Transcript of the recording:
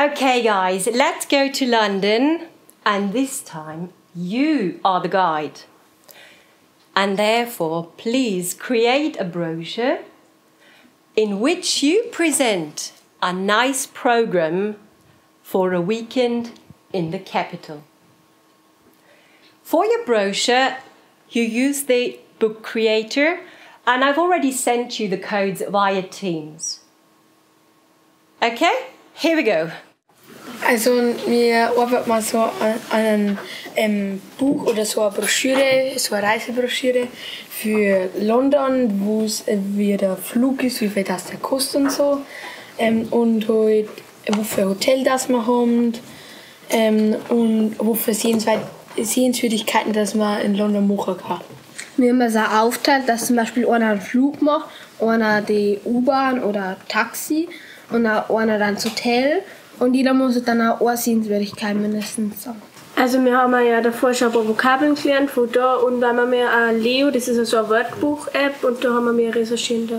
Okay, guys, let's go to London, and this time you are the guide. And therefore, please create a brochure in which you present a nice program for a weekend in the capital. For your brochure, you use the book creator, and I've already sent you the codes via Teams. Okay, here we go. Also wir arbeiten mal so an, an einem ähm, Buch oder so eine Broschüre, so eine Reisebroschüre für London, wo es äh, wie der Flug ist, wie viel das der kostet und so. Ähm, und halt, wo für Hotel das man hat ähm, und wo für Sehenswürdigkeiten, dass man in London machen kann. Wir haben so aufteilt, dass zum Beispiel einer einen Flug macht, einer die U-Bahn oder Taxi und einer dann das Hotel und jeder muss dann auch eine Sehenswürdigkeit mindestens sagen. Also wir haben ja davor schon ein paar Vokabeln gelernt von da und haben wir auch Leo, das ist so eine Wörterbuch-App und da haben wir mehr recherchiert.